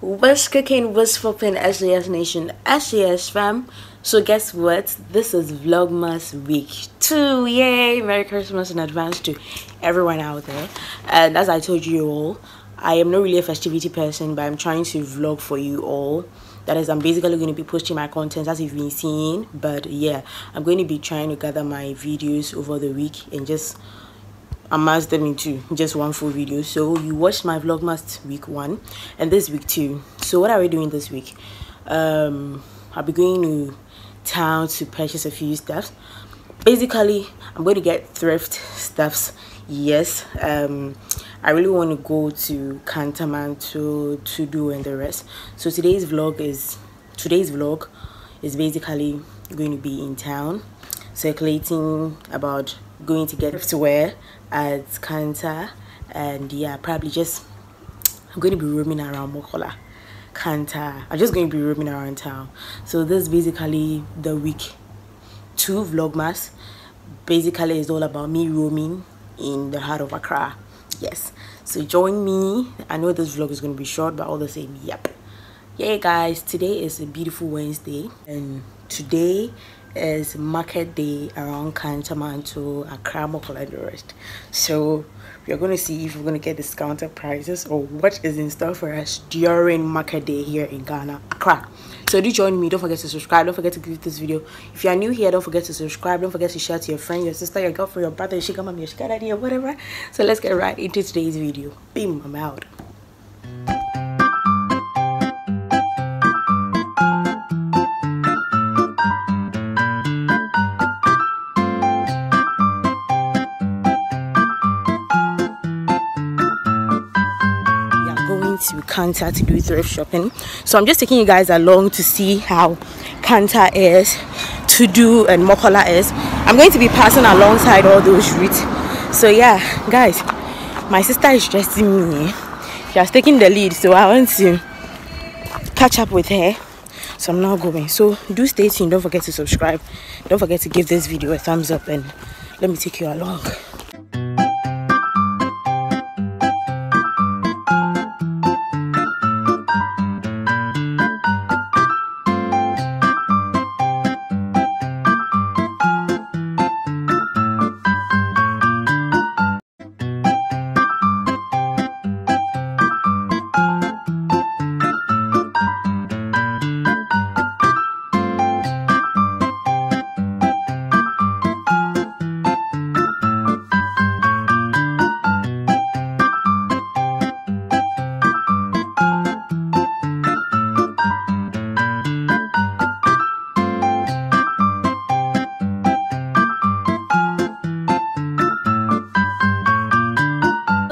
What's cooking? What's popping? SJS Nation, SJS fam. So guess what? This is Vlogmas week two. Yay! Merry Christmas in advance to everyone out there. And as I told you all, I am not really a festivity person, but I'm trying to vlog for you all. That is, I'm basically going to be posting my content as you've been seeing. But yeah, I'm going to be trying to gather my videos over the week and just amass them into just one full video. So you watched my vlogmas week one and this week two. So what are we doing this week? Um i'll be going to town to purchase a few stuffs. Basically i'm going to get thrift stuffs yes. Um i really want to go to kantaman to to do and the rest. So today's vlog is today's vlog is basically going to be in town circulating about going to get to wear at Kanta and yeah probably just I'm going to be roaming around Makola Kanta. I'm just going to be roaming around town. So this is basically the week two vlogmas. Basically it's all about me roaming in the heart of Accra. Yes. So join me. I know this vlog is going to be short but all the same yep. Yeah guys. Today is a beautiful Wednesday and today is market day around Kantamanto, Accra, Makola, and the rest. So we're going to see if we're going to get discounted prices or what is in store for us during market day here in Ghana, Accra. So do join me. Don't forget to subscribe. Don't forget to give this video. If you are new here, don't forget to subscribe. Don't forget to share to your friend, your sister, your girlfriend, your brother, your mom, your daddy, or whatever. So let's get right into today's video. Boom, I'm out. Kanta to do thrift shopping. So I'm just taking you guys along to see how Kanta is, to do and Makola is. I'm going to be passing alongside all those routes. So yeah, guys, my sister is dressing me. She has taken the lead, so I want to catch up with her. So I'm now going. So do stay tuned. Don't forget to subscribe. Don't forget to give this video a thumbs up and let me take you along.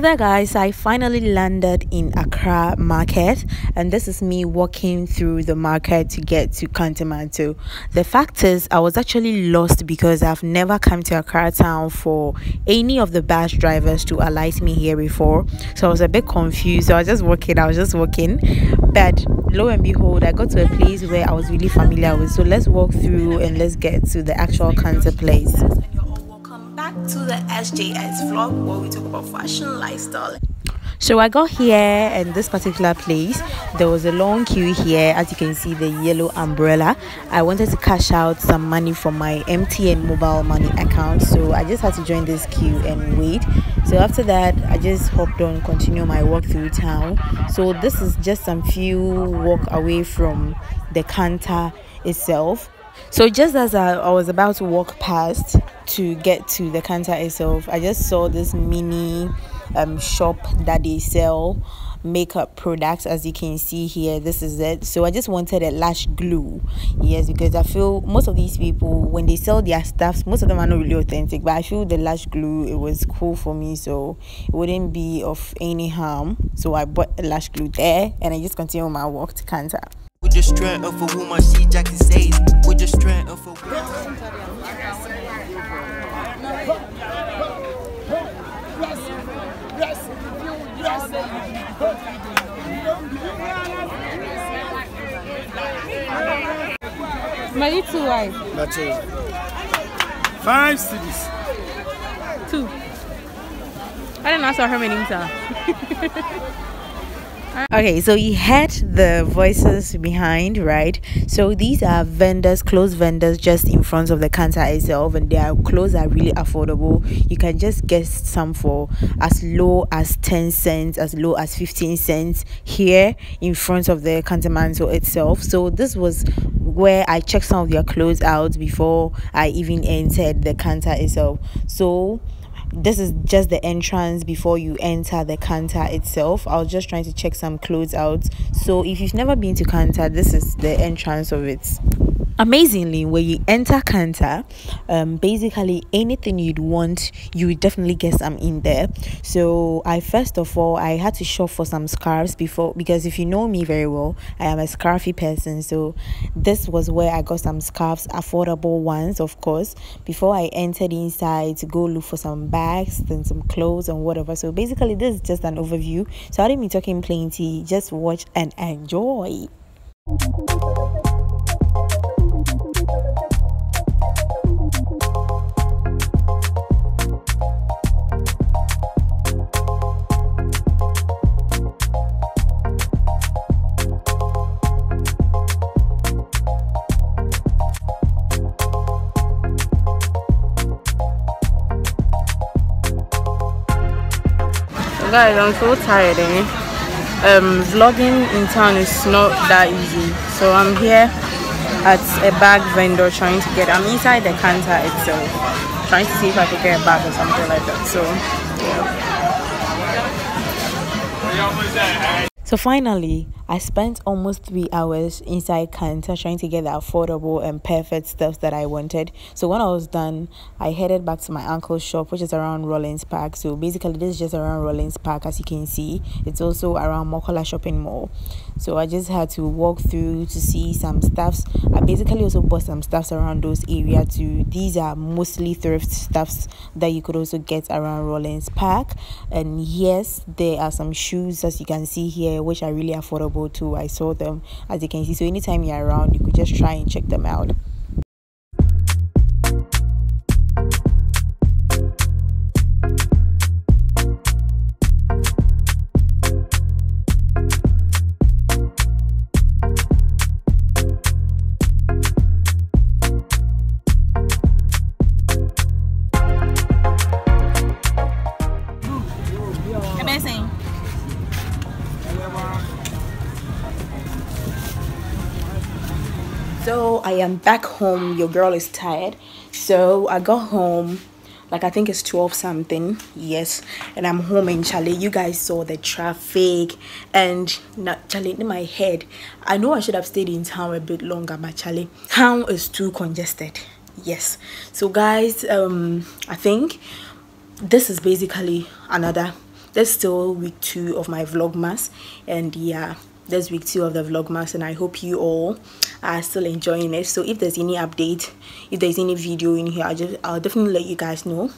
There guys i finally landed in accra market and this is me walking through the market to get to kantamanto the fact is i was actually lost because i've never come to accra town for any of the bus drivers to alight me here before. So i was a bit confused. So i was just walking i was just walking. But lo and behold i got to a place where i was really familiar with. So let's walk through and let's get to the actual Kanta place to the SJS vlog where we talk about fashion lifestyle. So I got here and this particular place. There was a long queue here, as you can see, the yellow umbrella. I wanted to cash out some money from my MTN mobile money account, so I just had to join this queue and wait. So after that, I just hopped on, continue my walk through town. So this is just some few walk away from the Kanta itself. So just as I, I was about to walk past, to get to the Kanta itself, I just saw this mini um, shop that they sell makeup products. As you can see here this is it. So i just wanted a lash glue. Yes because i feel most of these people when they sell their stuff most of them are not really authentic but i feel the lash glue it was cool for me. So it wouldn't be of any harm. So i bought a lash glue there and i just continue my walk to Kanta with the strength of a woman, she. With the strength of a Mali two wife. That's it. Five cities. Two. I didn't ask her how many names are. Okay, so you heard the voices behind, right? So these are vendors, clothes vendors just in front of the Kanta itself, and their clothes are really affordable. You can just get some for as low as 10 cents, as low as 15 cents here in front of the Kantamanto itself. So this was where I checked some of their clothes out before I even entered the Kanta itself. So this is just the entrance before you enter the Kanta itself. I was just trying to check some clothes out. So if you've never been to Kanta this is the entrance of it amazingly when you enter Kanta, um, basically anything you'd want you would definitely get some in there. So i first of all i had to shop for some scarves before because if you know me very well i am a scarfy person. So this was where i got some scarves affordable ones of course before i entered inside to go look for some bags then some clothes and whatever. So basically this is just an overview. So i didn't be talking plenty just watch and enjoy guys i'm so tired eh? um vlogging in town is not that easy so i'm here at a bag vendor trying to get i'm inside the Kanta itself trying to see if i could get a bag or something like that so yeah so finally I spent almost three hours inside Kanta trying to get the affordable and perfect stuff that I wanted. So when I was done, I headed back to my uncle's shop, which is around Rawlings Park. So basically, this is just around Rawlings Park, as you can see. It's also around Makola Shopping Mall. So I just had to walk through to see some stuffs. I basically also bought some stuffs around those areas too. These are mostly thrift stuffs that you could also get around Rawlings Park. And yes, there are some shoes as you can see here, which are really affordable go to i saw them as you can see. So anytime you're around you could just try and check them out so i am back home. Your girl is tired. So i got home like i think it's 12 something. Yes. And i'm home in Chile. you guys saw the traffic. And not Chile in my head i know i should have stayed in town a bit longer but Chile, town is too congested. Yes. So guys um i think this is basically another that's still week two of my vlogmas. And yeah this week two of the vlogmas. And i hope you all are still enjoying it. So if there's any update if there's any video in here i'll just i'll definitely let you guys know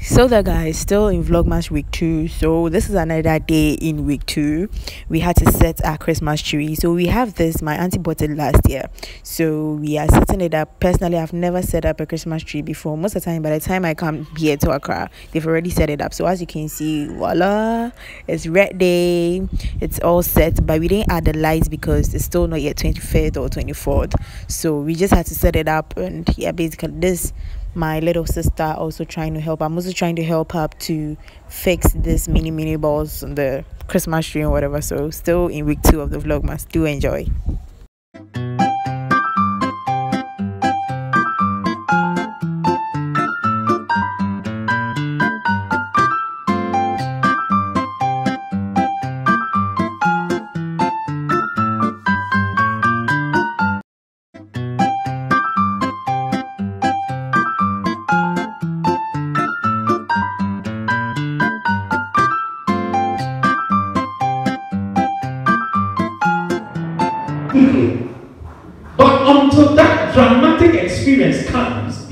so the guys still in vlogmas week two. So this is another day in week two. We had to set our christmas tree. So we have this my auntie bought it last year. So we are setting it up. Personally i've never set up a christmas tree before. Most of the time by the time i come here to accra they've already set it up. So as you can see voila it's red day. It's all set but we didn't add the lights because it's still not yet 25th or 24th so we just had to set it up. And yeah basically this my little sister also trying to help. I'm also trying to help her to fix this mini mini balls on the Christmas tree or whatever. So still in week two of the vlogmas. Do enjoy.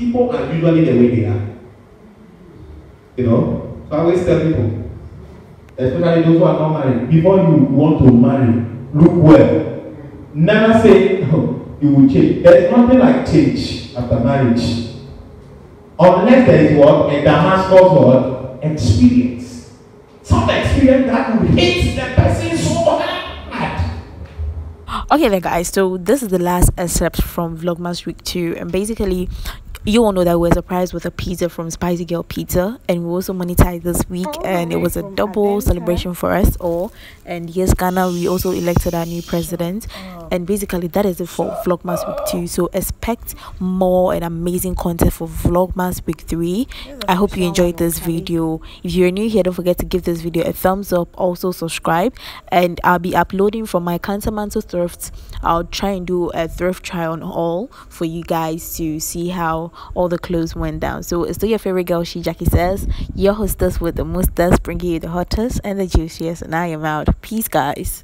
People are usually the way they are. You know? So I always tell people, especially those who are not married, before you want to marry, look well. Never say, oh, you will change. There is nothing like change after marriage. Unless there is what? A Damascus what? Experience. Some experience that will hit the person so hard okay then guys so this is the last excerpt from vlogmas week 2 and basically you all know that we are surprised with a pizza from Spicy Girl Pizza, and we also monetized this week, and it was a double celebration for us all. And yes, Ghana, we also elected our new president, and basically that is it for Vlogmas Week 2. So expect more and amazing content for Vlogmas Week 3. I hope you enjoyed this video. If you're new here, don't forget to give this video a thumbs up, also subscribe, and I'll be uploading from my Kantamanto thrifts. I'll try and do a thrift try on haul for you guys to see how all the clothes went down. So it's still your favorite girl, She Jackie says, your hostess with the mostest, bringing you the hottest and the juiciest. And I am out. Peace, guys.